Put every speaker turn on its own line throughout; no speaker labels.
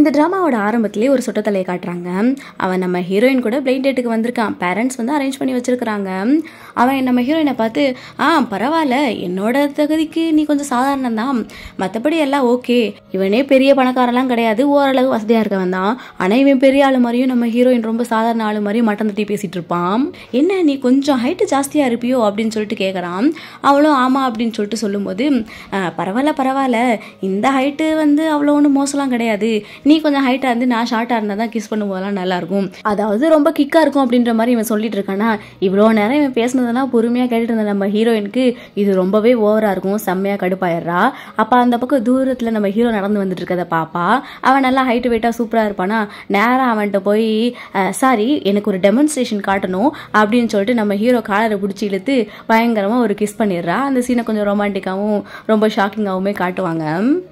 இந்த ட்ராமாவோட ஆரம்பத்திலே ஒரு சொட்டத்தலையை காட்டுறாங்க. அவன் நம்ம ஹீரோயின் கூட பிளைண்ட் டேட்டுக்கு வந்திருக்கான். பேரண்ட்ஸ் வந்து அரேஞ்ச் பண்ணி வச்சிருக்கிறாங்க. அவன் நம்ம ஹீரோயினை பார்த்து ஆ பரவாயில்ல. என்னோட தகுதிக்கு நீ கொஞ்சம் சாதாரணம் தான். மற்றபடி எல்லாம் ஓகே இவனே பெரிய பணக்காரெல்லாம் கிடையாது. ஓரளவு வசதியாக இருக்கவன் தான். ஆனால் இவன் பெரிய ஆளு மாதிரியும் நம்ம ஹீரோயின் ரொம்ப சாதாரண ஆளு மாதிரியும் மட்டம் தட்டி பேசிட்டு இருப்பான். என்ன நீ கொஞ்சம் ஹைட்டு ஜாஸ்தியாக இருப்பியோ? அப்படின்னு சொல்லிட்டு கேட்குறான் அவளும் ஆமாம் அப்படின்னு சொல்லிட்டு சொல்லும்போது பரவாயில்ல பரவாயில்ல. இந்த ஹைட்டு வந்து அவ்வளோ ஒன்றும் மோசம்லாம் கிடையாது. நீ கொஞ்சம் ஹைட்டாக இருந்து நான் ஷார்ட்டாக இருந்தால் தான் கிஸ் பண்ணும்போதெல்லாம் நல்லாயிருக்கும். அதாவது ரொம்ப கிக்காக இருக்கும் அப்படின்ற மாதிரி இவன் சொல்லிட்டு இருக்கானா இவ்வளோ நேரம் இவன் பேசுனதெல்லாம் பொறுமையாக கேட்டுட்டு இருந்த நம்ம ஹீரோயினுக்கு இது ரொம்பவே ஓவராக இருக்கும் செம்மையாக கடுப்பாயிடுறா. அப்போ அந்த பக்கம் தூரத்தில் நம்ம ஹீரோ நடந்து வந்துட்டு இருக்கத பாப்பா. அவன் நல்லா ஹைட்டு வெயிட்டாக சூப்பராக இருப்பானா? நேராக அவன்கிட்ட போய் சாரி எனக்கு ஒரு டெமான்ஸ்ட்ரேஷன் காட்டணும் அப்படின்னு சொல்லிட்டு நம்ம ஹீரோ காலரை பிடிச்சி இழுத்து பயங்கரமாக ஒரு கிஸ் பண்ணிடுறா. அந்த சீனை கொஞ்சம் ரொமான்டிக்காகவும் ரொம்ப ஷாக்கிங்காகவுமே காட்டுவாங்க.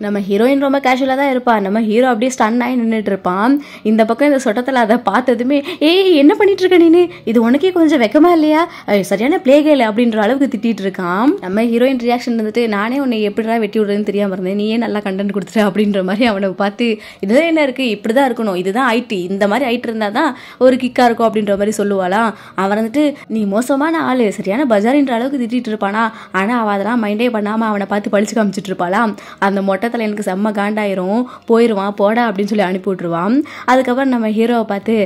நம்ம ஹீரோயின் ரொம்ப கேஷுவலாக தான் இருப்பா. நம்ம ஹீரோ அப்படியே ஸ்டன் ஆகி நின்றுட்டு இருப்பான் இந்த பக்கம் இந்த சொட்டத்தில் அதை பார்த்ததுமே ஏய் என்ன பண்ணிட்டு இருக்க நீனு? இது உனக்கே கொஞ்சம் வெக்கமா இல்லையா? சரியான பிளேகே இல்லை அப்படின்ற அளவுக்கு திட்டிட்டு இருக்கான் நம்ம ஹீரோயின் ரியாக்ஷன் வந்துட்டு நானே உன்னை எப்படிடா வெட்டி விடுறதுன்னு தெரியாம இருந்தேன். நீயே நல்லா கண்டென்ட் கொடுத்துரு அப்படின்ற மாதிரி அவனை பார்த்து இதுதான் என்ன இருக்கு? இப்படிதான் இருக்கணும். இதுதான் ஐடி இந்த மாதிரி ஐட்டு இருந்தா தான் ஒரு கிக்கா இருக்கும் அப்படின்ற மாதிரி சொல்லுவாளாம் அவன் வந்துட்டு நீ மோசமான ஆளு. சரியான பஜாரின்ற அளவுக்கு திட்டிட்டு இருப்பானா ஆனா அவ அதெல்லாம் மைண்டே பண்ணாம அவனை பார்த்து பழிச்சு காமிச்சிட்டு இருப்பாளாம் அந்த மொட்டத்தில் எனக்கு செம்ம காண்டாயிரும். போயிடுவான் போடா அப்படின்னு சொல்லி அனுப்பி விட்ருவான் அதுக்கப்புறம் நம்ம ஹீரோவை பார்த்து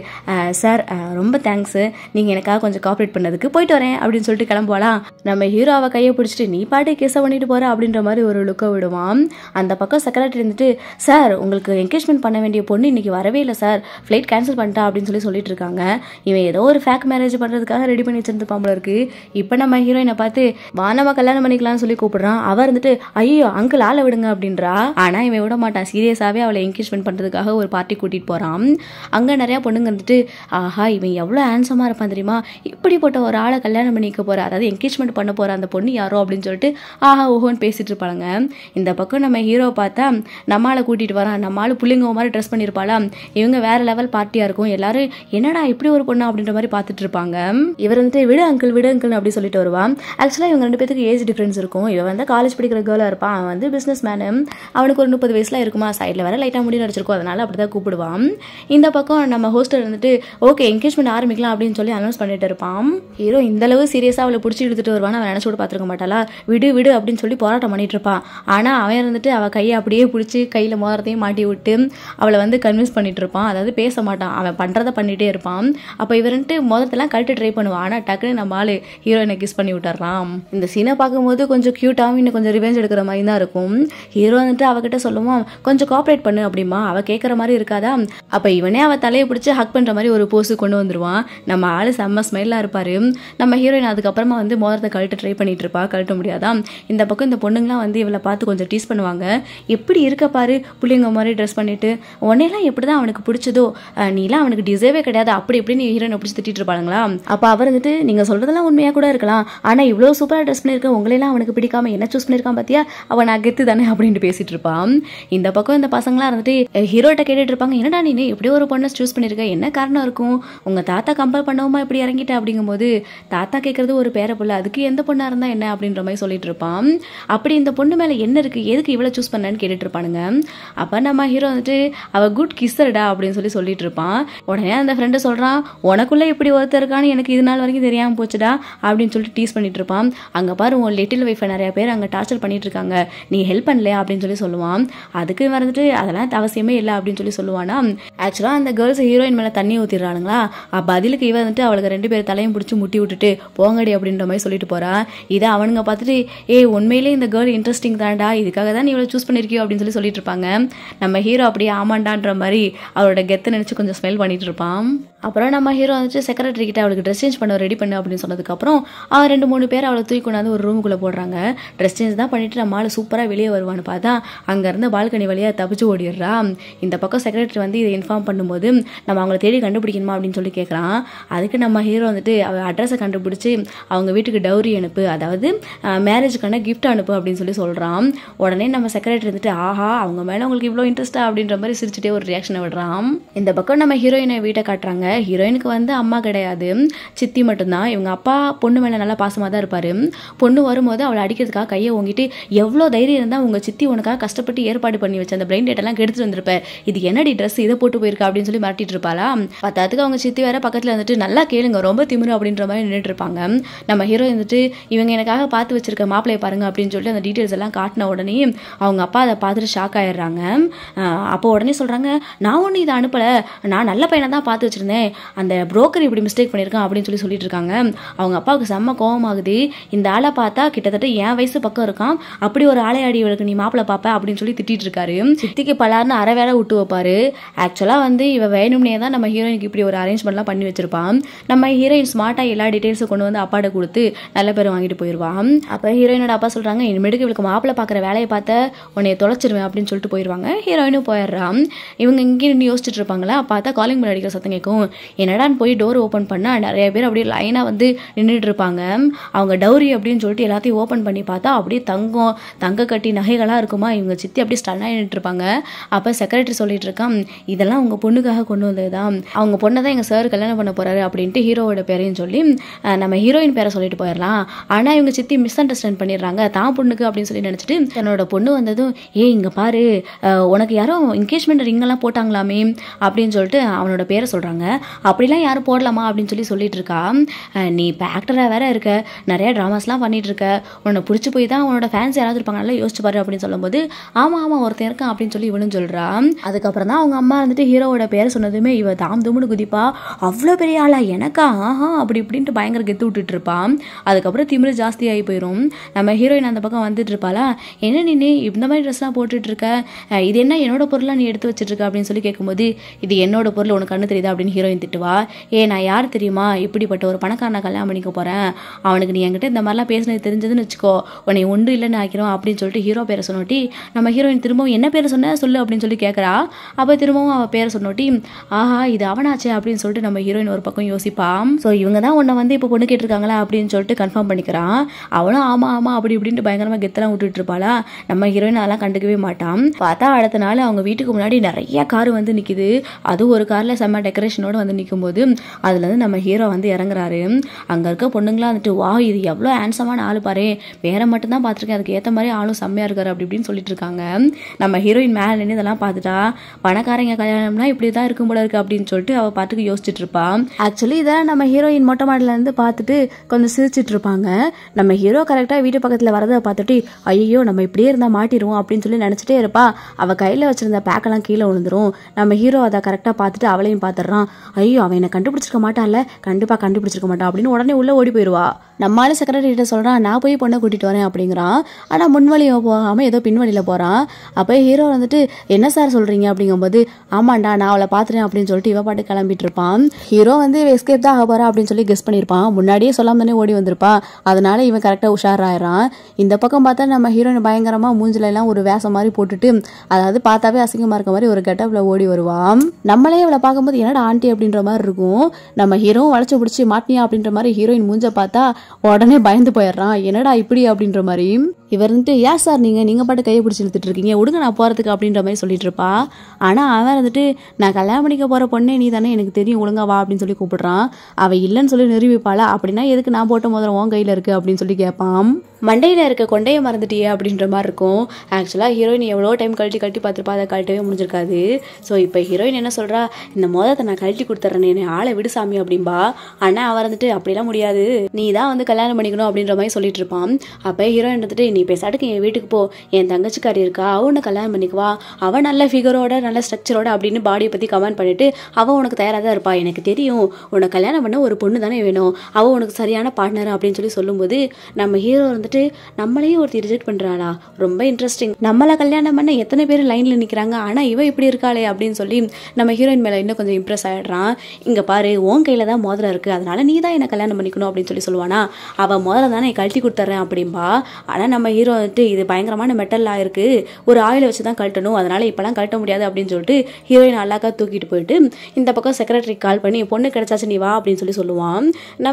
சார் ரொம்ப தேங்க்ஸு நீங்கள் எனக்காக கொஞ்சம் காப்ரேட் பண்ணதுக்கு போயிட்டு வரேன் அப்படின்னு சொல்லிட்டு கிளம்புவாளா நம்ம ஹீரோவை கையை பிடிச்சிட்டு நீ பாட்டு கேஸை பண்ணிட்டு போற அப்படின்ற மாதிரி ஒரு லுக்கை விடுவான். அந்த பக்கம் செக்ரட்டரி இருந்துட்டு சார் உங்களுக்கு என்கேஜ்மெண்ட் பண்ண வேண்டிய பொண்ணு இன்னைக்கு வரவே இல்லை சார். ஃப்ளைட் கேன்சல் பண்ணிட்டா அப்படின்னு சொல்லி சொல்லிட்டு இருக்காங்க. இவன் ஏதோ ஒரு ஃபேக் மேரேஜ் பண்ணுறதுக்காக ரெடி பண்ணி வச்சிருந்துப்பான் போல இருக்கு. இப்போ நம்ம ஹீரோயினை பார்த்து வானமா கல்யாணம் பண்ணிக்கலாம்னு சொல்லி கூப்பிடுறான். அவர் இருந்துட்டு ஐயோ அங்கிள் ஆளை விடுங்க அப்படின்றா. ஆனால் இவன் விட மாட்டான். சீரியஸாகவே அவளை என்கேஜ்மெண்ட் பண்ணுறதுக்காக ஒரு பார்ட்டி கூட்டிகிட்டு போகிறான் அங்கே நிறையா பொண்ணுங்க வந்துட்டு ஆஹா இவன் எவ்வளோ ஹேண்ட்ஸமாக இருப்பான் தெரியுமா? இப்படிப்பட்ட ஒரு ஆளை கல்யாணம் பண்ணிக்க போகிற அதாவது என்கேஜ்மெண்ட் பண்ண போற அந்த பொண்ணு யாரோ? அப்படின்னு சொல்லிட்டு ஆஹா ஓஹோன்னு பேசிட்டு இருப்பாங்க இந்த பக்கம் நம்ம ஹீரோவை பார்த்தா நம்மளால் கூட்டிட்டு வரான். நம்மளால் பிள்ளைங்க மாதிரி ட்ரெஸ் பண்ணியிருப்பாளா இவங்க வேற லெவல் பார்ட்டியாக இருக்கும். எல்லாரும் என்னடா இப்படி ஒரு பொண்ணு? அப்படின்ற மாதிரி பார்த்துட்டு இருப்பாங்க. இவர் வந்துட்டு விடு அங்கிள் விடு அங்கிள் அப்படி சொல்லிட்டு வருவான். ஆக்சுவலாக இவங்க ரெண்டு பேத்துக்கு ஏஜ் டிஃப்ரென்ஸ் இருக்கும். இவன் வந்து காலேஜ் படிக்கிற கேர்ளாக இருப்பான். அவன் வந்து பிஸ்னஸ் மேனு அவனுக்கு ஒரு முப்பது வயசுல இருக்குமா? சைடில் வேற லைட்டாக முடி வச்சிருக்கோம். அதனால அப்படி தான் கூப்பிடுவான். இந்த பக்கம் நம்ம ஹோஸ்டல் வந்துட்டு ஓகே என்கேஜ்மெண்ட் ஆரம்பிக்கலாம் அப்படின்னு சொல்லி அனௌன்ஸ் பண்ணிட்டு இருப்பான். ஹீரோ இந்த அளவு சீரியஸாக அவளை பிடிச்சி எடுத்துட்டு வருவான்னு அவன் நினச்சி கூட பார்த்துருக்க மாட்டாளா? விடு விடு அப்படின்னு சொல்லி போராட்டம் பண்ணிட்டு இருப்பான். ஆனால் அவன் இருந்துட்டு அவள் கையை அப்படியே பிடிச்சி கையில் மோதிரத்தையும் மாட்டி விட்டு அவளை வந்து கன்வின்ஸ் பண்ணிட்டு இருப்பான். அதாவது பேச மாட்டான். அவன் பண்ணுறத பண்ணிட்டே இருப்பான். அப்போ இவருன்ட்டு மோதிரத்தெல்லாம் கழட்டு ட்ரை பண்ணுவான் ஆனால் டக்குன்னு நம்ம ஆள் ஹீரோயினை கிஸ் பண்ணி விட்டுறான் இந்த சீனை பார்க்கும்போது கொஞ்சம் க்யூட்டாகவும் இன்னும் கொஞ்சம் ரிவெஞ்ச் எடுக்கிற மாதிரி தான் இருக்கும். ஹீரோ வந்துட்டு அவகிட்ட சொல்லுவான் கொஞ்சம் கோஆப்ரேட் பண்ணு அப்படிமா அவள் கேட்குற மாதிரி இருக்காதா? அப்போ இவனே அவள் தலையை பிடிச்சி ஹக் பண்ணுற மாதிரி ஒரு போஸு கொண்டு வந்துருவான். நம்ம ஆளு செம்ம ஸ்மெல்லாக இருப்பார். நம்ம ஹீரோயின் அதுக்கப்புறமா வந்து மோதிரத்தை கழட்ட ட்ரை பண்ணிட்டு இருப்பா. கழட்ட முடியாதா? இந்த பக்கம் இந்த பொண்ணுங்களாம் வந்து இவளை பார்த்து கொஞ்சம் டீஸ் பண்ணுவாங்க. எப்படி இருக்க பாரு? புள்ளிங்க மாதிரி ட்ரெஸ் பண்ணிட்டு. உன்னையெல்லாம் எப்படி தான் அவனுக்கு பிடிச்சதோ? நீலாம் அவனுக்கு டிசர்வே கிடையாது. அப்படி எப்படி நீ ஹீரோனை பிடிச்சி திட்டிட்டு இருப்பாங்களா அப்போ அவர் வந்துட்டு நீங்கள் சொல்கிறதெல்லாம் உண்மையாக கூட இருக்கலாம். ஆனால் இவ்வளோ சூப்பராக ட்ரெஸ் பண்ணியிருக்க உங்களையெல்லாம் அவனுக்கு பிடிக்காம என்ன சூஸ் பண்ணியிருக்கான் பார்த்தியா அவன் நான் கெத்து தானே அப்படின்ட்டு பேசிட்டு இருப்பான். இந்த பக்கம் இந்த பசங்களாம் இருந்துட்டு ஹீரோட்ட கேட்டுட்டு இருப்பாங்க என்னடா நீ இப்படி ஒரு பொண்ணை சூஸ் பண்ணியிருக்க என்ன காரணம் இருக்கும்? உங்கள் தாத்தா கம்பேர் பண்ணவுமா இப்படி இறங்கிட்ட? அப்படிங்கும்போது தாத்தா கேட்குறது ஒரு பேர பிள்ளை அதுக்கு எந்த பொண்ணாக இருந்தால் என்ன? அப்படின்ற மாதிரி சொல்லிட்டு இருப்பான் அப்படி இந்த பொண்ணு மேலே என்ன இருக்குது எதுக்கு இவ்வளோ சூஸ் பண்ணேன்னு கேட்டுட்டு இருப்பானுங்க அப்போ நம்ம ஹீரோ வந்துட்டு அவ குட் கிஸ்ஸர்டா அப்படின்னு சொல்லி சொல்லிட்டு இருப்பான் உடனே அந்த ஃப்ரெண்டு சொல்கிறான் உனக்குள்ளே இப்படி ஒருத்தர் இருக்கான்னு எனக்கு இது நாள் வரைக்கும் தெரியாமல் போச்சுடா அப்படின்னு சொல்லிட்டு டீஸ் பண்ணிட்டு இருப்பான் அங்கே பாரு உன் லிட்டில் ஒய்ஃபை நிறைய பேர் அங்கே டார்ச்சர் பண்ணிட்டு இருக்காங்க நீ ஹெல்ப் பண்ணலையா? அப்படின்னு சொல்லி சொல்லுவான். அதுக்கு வந்துட்டு அதெல்லாம் அவசியமே இல்லை அப்படின்னு சொல்லி சொல்லுவானா? ஆக்சுவலாக அந்த கேர்ள்ஸ் ஹீரோயின் மேலே தண்ணி ஊற்றிடுறானுங்களா பதிலுக்கு இவ வந்துட்டு அவளுக்கு ரெண்டு பேர் தலையும் பிடிச்சி முட்டி விட்டுட்டு போங்கடி அப்படின்ற மாதிரி சொல்லிட்டு போகிறான் இதை அவனுங்க பார்த்துட்டு ஏ உண்மையிலே இந்த கேர்ள் இன்ட்ரெஸ்டிங் தான்டா. இதுக்காக தான் நீ இவ்வளோ சூஸ் பண்ணியிருக்கியோ அப்படின்னு சொல்லி சொல்லிட்டு இருப்பாங்க. நம்ம ஹீரோ அப்படியே ஆமாண்டான்ற மாதிரி அவளோட கெத்தை நினச்சி கொஞ்சம் ஸ்மெல் பண்ணிட்டு இருப்பான். அப்புறம் நம்ம ஹீரோ வந்துட்டு செக்ரட்டரி கிட்ட அவளுக்கு ட்ரெஸ் சேஞ்ச் பண்ண ரெடி பண்ணு அப்படின்னு சொன்னதுக்கப்புறம் அவன் ரெண்டு மூணு பேர் அவளை தூக்கி கொண்டாந்து ஒரு ரூமுக்குள்ளே போடுறாங்க. ட்ரெஸ் சேஞ்ச் தான் பண்ணிட்டு நம்ம ஆள் சூப்பராக வெளியே வருவான்னு பார்த்தா அங்கேருந்து பால்கனி வழியாக தப்பிச்சு ஓடிடுறா. இந்த பக்கம் செக்ரட்டரி வந்து இதை இன்ஃபார்ம் பண்ணும்போது நம்ம அவங்கள தேடி கண்டுபிடிக்கணுமா அப்படின்னு சொல்லி கேட்குறான் அதுக்கு நம்ம ஹீரோ வந்துட்டு அவ அட்ரஸை கண்டுபிடிச்சி அவங்க வீட்டுக்கு டவுரி அனுப்பு அதாவது மேரேஜுக்கான கிஃப்ட் அனுப்பு அப்படின்னு சொல்லி சொல்கிறான் உடனே நம்ம செக்ரட்டரி வந்துட்டு ஆஹா அவங்க மேலே உங்களுக்கு இவ்வளோ இன்ட்ரெஸ்டா அப்படின்ற மாதிரி சிரிச்சுட்டே ஒரு ரியாக்ஷனை விடுறான். இந்த பக்கம் நம்ம ஹீரோயினை வீட்டை காட்டுறாங்க. ஹீரோயினுக்கு வந்து அம்மா கிடையாது. சித்தி மட்டும்தான். இவங்க அப்பா பொண்ணு மேலே நல்லா பாசமாக தான் இருப்பார். பொண்ணு வரும்போது அவளை அடிக்கிறதுக்காக கையை ஓங்கிட்டு எவ்வளோ தைரியம் இருந்தால் உங்கள் சித்தி உனக்காக கஷ்டப்பட்டு ஏற்பாடு பண்ணி வச்ச அந்த பிரெயின் டேட்டெல்லாம் கெடுத்துட்டு வந்திருப்ப? இது என்னடி ட்ரெஸ் இதை போட்டு போயிருக்கா அப்படின்னு சொல்லி மிரட்டிட்டு இருப்பாளா? பத்தாத்துக்கு அவங்க சித்தி வேற பக்கத்தில் வந்துட்டு நல்லா கேளுங்க ரொம்ப திமிரு அப்படின்ற மாதிரி நின்றுட்டு இருப்பாங்க. நம்ம ஹீரோ வந்துட்டு இவங்க எனக்காக பார்த்து வச்சிருக்க மாப்பிளைய பாருங்க அப்படின்னு சொல்லிட்டு அந்த டீட்டெயில்ஸ் எல்லாம் காட்டின உடனே அவங்க அப்பா அதை பார்த்துட்டு ஷாக் ஆயிடுறாங்க. அப்போ உடனே சொல்கிறாங்க நான் ஒன்றும் இதை அனுப்பல. நான் நல்ல பையனை தான் பார்த்து வச்சுருந்தேன். அந்த புரோக்கர் இப்படி மிஸ்டேக் பண்ணியிருக்கான் அப்படின்னு சொல்லி சொல்லிட்டு இருக்காங்க. அவங்க அப்பாவுக்கு செம்ம கோபமாகுது இந்த ஆளை பார்த்தா கிட்டத்தட்ட என் வயசு பக்கம் இருக்கான். அப்படி ஒரு ஆளையாடி இவளுக்கு நீ மாப்பிளை பார்ப்ப அப்படின்னு சொல்லி திட்டிட்டு இருக்காரு. சித்திக்கு பலார்னு அரை வேலை விட்டு வைப்பாரு. ஆக்சுவலாக வந்து இவ வேணும்னே தான் நம்ம ஹீரோயினுக்கு இப்படி ஒரு அரேஞ்ச்மெண்ட்லாம் பண்ணி வச்சிருப்பான். நம்ம ஹீரோயின் ஸ்மார்ட்டாக எல்லா டீட்டெயில்ஸும் கொண்டு வந்து அப்பாட்ட கொடுத்து நல்ல பேர் வாங்கிட்டு போயிடுவான். அப்போ ஹீரோயினோட அப்பா சொல்கிறாங்க இனிமேட்டுக்கு இவளுக்கு மாப்பிளை பார்க்குற வேலையை பார்த்த உன்னை தொலைச்சிருவேன் அப்படின்னு சொல்லிட்டு போயிடுவாங்க. ஹீரோயினும் போயிடுறான். இவங்க இங்கே நின்று யோசிச்சுட்டு இருப்பாங்களா? பார்த்தா காலிங் பெல் அடிக்கிற சத்தம் கேட்கும். என்னடான்னு போய் டோர் ஓப்பன் பண்ணால் நிறைய பேர் அப்படியே லைனாக வந்து நின்றுட்டு இருப்பாங்க. அவங்க டவுரி அப்படின்னு சொல்லிட்டு எல்லாத்தையும் ஓப்பன் பண்ணி பார்த்தா அப்படியே தங்கம் தங்க கட்டி நகைகளாக இருக்குமா? இவங்க சித்தி அப்படியே ஸ்டன்னாக நின்றுட்டு இருப்பாங்க. அப்போ செக்ரட்டரி சொல்லிட்டு இருக்கான் இதெல்லாம் உங்கள் பொண்ணுக்காக கொண்டு வந்தது தான் அவங்க பொண்ணை தான் எங்கள் சார் கல்யாணம் பண்ண போறாரு அப்படின்ட்டு ஹீரோவோட பேரையும் சொல்லி நம்ம ஹீரோயின் பேரை சொல்லிட்டு போயிடலாம். ஆனால் இவங்க சித்தி மிஸ் அண்டர்ஸ்டாண்ட் பண்ணிடுறாங்க. தான் பொண்ணுக்கு அப்படின்னு சொல்லி நினச்சிட்டு தன்னோட பொண்ணு வந்ததும் ஏ இங்கே பாரு. உனக்கு யாரோ என்கேஜ்மெண்ட் ரிங்கெல்லாம் போட்டாங்களாமே அப்படின்னு சொல்லிட்டு அவனோட பேரை சொல்கிறாங்க அப்படிலாம் யாரும் போடலாமா? அப்படின்னு சொல்லி சொல்லிட்டு இருக்கா நீ இப்போ ஆக்டராக வேற இருக்க. நிறைய ட்ராமாஸ்லாம் பண்ணிட்டு இருக்க உன்னை பிடிச்சி போய் தான் உன்னோட ஃபேன்ஸ் யாராவது இருப்பாங்க நல்லா யோசிச்சு பாரு அப்படின்னு சொல்லும்போது ஆமாம் ஆமாம் ஒருத்தன் இருக்கான் அப்படின்னு சொல்லி இவனும் சொல்கிறா அதுக்கப்புறம் தான் அவங்க அம்மா வந்துட்டு ஹீரோவோட பேரை சொன்னதுமே இவ தாம் தும்னு குதிப்பா. அவ்வளோ பெரிய ஆளா எனக்கா? ஆஹா அப்படி இப்படின்ட்டு பயங்கர கெத்து விட்டுட்டு இருப்பான் அதுக்கப்புறம் திமிரு ஜாஸ்தி ஆகி போயிடும் நம்ம ஹீரோயின் அந்த பக்கம் வந்துட்டு இருப்பாளா? என்ன நீ இந்த மாதிரி ட்ரெஸ்லாம் போட்டுட்டு இருக்க இது என்ன என்னோட பொருளாக நீ எடுத்து வச்சிருக்க அப்படின்னு சொல்லி கேட்கும்போது இது என்னோட பொருள் உனக்கு கண்ணு தெரியுதா? அப்படின்னு ஹீரோயின் திட்டுவா. ஏ நான் யார் தெரியுமா? இப்படிப்பட்ட ஒரு பணக்காரனை கல்யாணம் பண்ணிக்க போறேன். அவனுக்கு நீ என்கிட்ட இந்த மாதிரிலாம் பேசினது தெரிஞ்சதுன்னு வச்சுக்கோ. உன்னை ஒன்று இல்லைன்னு ஆக்கிறோம் அப்படின்னு சொல்லிட்டு ஹீரோ பேரை சொன்னோட்டி நம்ம ஹீரோயின் திரும்பவும் என்ன பேரை சொன்ன? சொல்லு அப்படின்னு சொல்லி கேட்குறா அப்போ திரும்பவும் அவள் பேரை சொன்னோட்டி ஆஹா இது அவனாச்சே அப்படின்னு சொல்லிட்டு நம்ம ஹீரோயின் ஒரு பக்கம் யோசிப்பான் ஸோ இவங்க தான் உன்னை வந்து இப்போ பொண்ணு கேட்டிருக்காங்களா அப்படின்னு சொல்லிட்டு கன்ஃபார்ம் பண்ணிக்கிறான். அவளும் ஆமா ஆமா அப்படி இப்படின்ட்டு பயங்கரமாக கெத்தெல்லாம் விட்டுட்டு இருப்பாளா? நம்ம ஹீரோயின் அதெல்லாம் கண்டுக்கவே மாட்டான் பார்த்தா அடுத்த நாள் அவங்க வீட்டுக்கு முன்னாடி நிறைய கார் வந்து நிற்கிது அதுவும் ஒரு காரில் செம்ம டெக்கரேஷனோட வந்து நிற்கும்போது அதுல இருந்து நம்ம ஹீரோ வந்து இறங்குறாரு. அங்கே இருக்க பொண்ணுங்களாம் வந்துட்டு வா இது எவ்வளோ ஹேண்ட்ஸமான ஆள் பாரு. பேரை மட்டும் தான் பார்த்துருக்கேன். அதுக்கு ஏற்ற மாதிரி ஆளும் செம்மையாக இருக்காரு அப்படி இப்படின்னு சொல்லிட்டு இருக்காங்க. நம்ம ஹீரோயின் மேலே நின்று இதெல்லாம் பார்த்துட்டா பணக்காரங்க கல்யாணம்னா இப்படி தான் இருக்கும் போல இருக்கு அப்படின்னு சொல்லிட்டு அவள் பாட்டுக்கு யோசிச்சுட்டு இருப்பான் ஆக்சுவலி இதெல்லாம் நம்ம ஹீரோயின் மொட்டை மாடல இருந்து பார்த்துட்டு கொஞ்சம் சிரிச்சிட்டு இருப்பாங்க. நம்ம ஹீரோ கரெக்டாக வீட்டு பக்கத்தில் வரதை பார்த்துட்டு ஐயோ நம்ம இப்படியே இருந்தால் மாட்டிடுவோம் அப்படின்னு சொல்லி நினச்சிட்டே இருப்பா. அவள் கையில் வச்சிருந்த பேக்கெல்லாம் கீழே விழுந்துரும். நம்ம ஹீரோ அதை கரெக்டாக பார்த்துட்டு அவளையும் பார்த்துடுறான். ஐயோ அவன் என்னை கண்டுபிடிச்சிருக்க மாட்டான்ல. கண்டிப்பாக கண்டுபிடிச்சிருக்க மாட்டான் அப்படின்னு உடனே உள்ளே ஓடி போயிடுவா. நம்மளால செக்ரட்டரி கிட்ட சொல்கிறான் நான் போய் பொண்ணை கூட்டிகிட்டு வரேன் அப்படிங்கிறான். ஆனால் முன்வழியை போகாமல் ஏதோ பின்வழியில் போகிறான் அப்போ ஹீரோ வந்துட்டு என்ன சார் சார் சொல்கிறீங்க அப்படிங்கும்போது ஆமாண்டா நான் அவளை பார்த்துட்டேன் அப்படின்னு சொல்லிட்டு இவ பாட்டு கிளம்பிட்டு இருப்பான். ஹீரோ வந்து எஸ்கேப் தான் ஆக போறா அப்படின்னு சொல்லி கெஸ் பண்ணியிருப்பான். முன்னாடியே சொல்லாம தானே ஓடி வந்திருப்பா. அதனால இவன் கரெக்டாக உஷாராயிரான் இந்த பக்கம் பார்த்தா நம்ம ஹீரோயின் பயங்கரமாக மூஞ்சில எல்லாம் ஒரு வேஷம் மாதிரி போட்டுட்டு அதாவது பார்த்தாவே அசிங்கமாக இருக்க மாதிரி ஒரு கெட்டப்பில் ஓடி வருவான். நம்மளே இவளை பார்க்கும்போது என்னடா ஆண்டி அப்படின்ற மாதிரி இருக்கும். நம்ம ஹீரோவும் வளைச்சு பிடிச்சி மாட்டினியா அப்படின்ற மாதிரி ஹீரோயின் மூஞ்ச பார்த்தா உடனே பயந்து போயிடுறான். என்னடா இப்படி? அப்படின்ற மாதிரி. இவர் வந்துட்டு ஏன் சார் நீங்கள் நீங்கள் பாட்டு கையை பிடிச்சி இழுத்துட்டு இருக்கீங்க. விடுங்க நான் போகிறதுக்கு அப்படின்ற மாதிரி சொல்லிட்டு இருப்பா. ஆனால் அவன் வந்துட்டு நான் கல்யாணம் பண்ணிக்க போகிற பொண்ணே நீ தானே எனக்கு தெரியும் ஒழுங்கா வா அப்படின்னு சொல்லி கூப்பிடுறான். அவள் இல்லைன்னு சொல்லி நிரூபிப்பாளா? அப்படின்னா எதுக்கு நான் போட்ட முதல்ல உன் கையில் இருக்குது அப்படின்னு சொல்லி கேட்பான். மண்டையில் இருக்க கொண்டையை மறந்துட்டியே அப்படின்ற மாதிரி இருக்கும். ஆக்சுவலாக ஹீரோயின் எவ்வளோ டைம் கழட்டி கழட்டி பார்த்துருப்பா அதை கழட்டவே முடிஞ்சிருக்காது. ஸோ இப்போ ஹீரோயின் என்ன சொல்கிறா இந்த மோதத்தை நான் கழட்டி கொடுத்துட்றேன் என்னை ஆளை விடு சாமி அப்படின்பா ஆனால் அவர் வந்துட்டு அப்படிலாம் முடியாது. நீ தான் வந்து கல்யாணம் பண்ணிக்கணும் அப்படின்ற மாதிரி சொல்லிட்டு இருப்பான். அப்போ ஹீரோயின் வந்துட்டு நீ நீ பேசாட்டுக்கு என் வீட்டுக்கு போ. என் தங்கச்சிக்காரி இருக்கா அவனை கல்யாணம் பண்ணிக்குவா அவன் நல்ல ஃபிகரோட நல்ல ஸ்ட்ரக்சரோட அப்படின்னு பாடியை பற்றி கமெண்ட் பண்ணிவிட்டு அவன் உனக்கு தயாராக தான் இருப்பா. எனக்கு தெரியும் உன்னை கல்யாணம் பண்ண ஒரு பொண்ணு தானே வேணும். அவள் உனக்கு சரியான பார்ட்னர் அப்படின்னு சொல்லி சொல்லும்போது நம்ம ஹீரோ வந்துட்டு நம்மளையும் ஒருத்தர் ரிஜெக்ட் பண்ணுறாளா ரொம்ப இன்ட்ரெஸ்டிங் நம்மளை கல்யாணம் பண்ண எத்தனை பேர் லைனில் நிற்கிறாங்க ஆனால் இவன் இப்படி இருக்காளே அப்படின்னு சொல்லி நம்ம ஹீரோயின் மேலே இன்னும் கொஞ்சம் இம்ப்ரெஸ் ஆகிடுறான் இங்கே பாரு உன் கையில் தான் மோதிரம் இருக்குது அதனால் நீ தான் என்னை கல்யாணம் பண்ணிக்கணும் அப்படின்னு சொல்லி சொல்லுவானா? அவள் மோதிரம் தானே கழட்டி கொடுத்துட்றேன் அப்படின்பா ஆனால் நம்ம ஹீரோ வந்துட்டு இது பயங்கரமான மெட்டலாக இருக்குது ஒரு ஆயிலை வச்சு தான் கழட்டணும். அதனால இப்போலாம் கழட்ட முடியாது அப்படின்னு சொல்லிட்டு ஹீரோயின் அல்லாக்கா தூக்கிட்டு போயிட்டு இந்த பக்கம் செக்ரட்டரி கால் பண்ணி பொண்ணு கிடைச்சாச்சு நீ வா அப்படின்னு சொல்லி சொல்லுவான். நம்ம